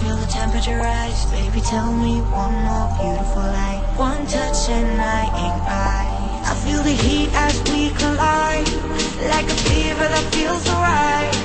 feel the temperature rise. Baby, tell me one more beautiful light One touch and I ain't right. I feel the heat as we collide. Like a fever that feels alright.